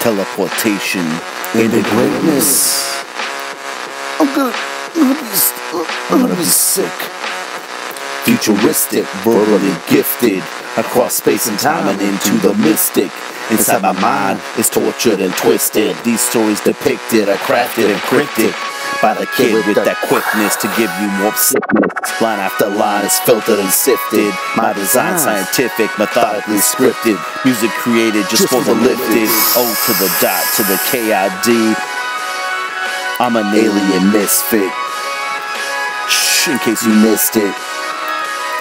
Teleportation into greatness. I'm gonna, I'm gonna be, I'm gonna be sick. Futuristic, verbally gifted across space and time and into the mystic. Inside my mind is tortured and twisted. These stories depicted are crafted and cryptic by the kid with that quickness to give you more sickness. Line after line is filtered and sifted. My design scientific, methodically scripted. Music created just, for the lifted. O to the dot to the KID. I'm an alien misfit. Shh, in case you missed it.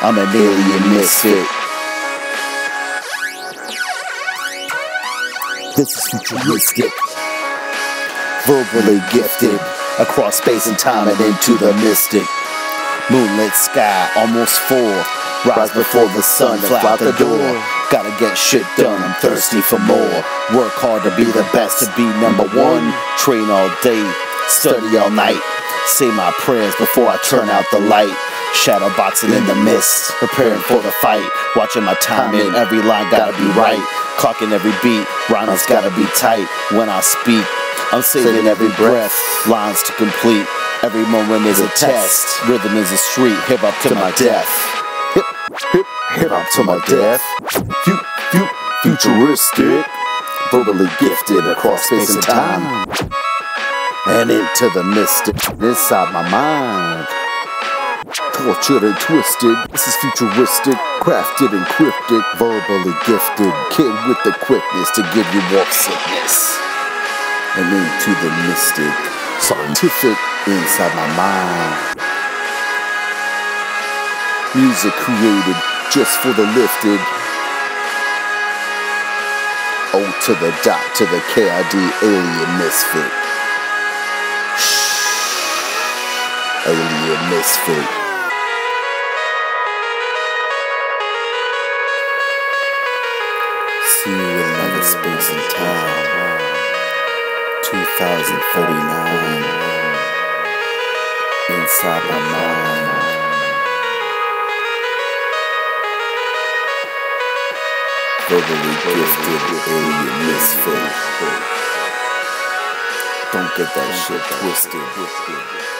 I'm an alien misfit. This is futuristic. Verbally gifted across space and time and into the mystic. Moonlit sky, almost full. Rise before the sun, fly out the door. Gotta get shit done, I'm thirsty for more. Work hard to be the best, to be number one. Train all day, study all night. Say my prayers before I turn out the light. Shadow boxing in the mist, preparing for the fight. Watching my timing, every line gotta be right. Clocking every beat, rhymes gotta be tight. When I speak, I'm saving every breath, lines to complete. Every moment is a test, rhythm is a street, hip hop to my death. Hip, hip, hip hop to my death. Fu, fu, futuristic, verbally gifted across space and time. And into the mystic inside my mind. Tortured and twisted, this is futuristic, crafted and cryptic, verbally gifted, kid with the quickness to give you warp sickness. And into the mystic, scientific inside my mind. Music created just for the lifted. O to the dot to the KID alien misfit. Shh. Alien misfit. 2039. Inside my mind. Verbally gifted alien misfit. Don't get that shit twisted.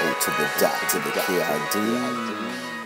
O to the dot to the KID.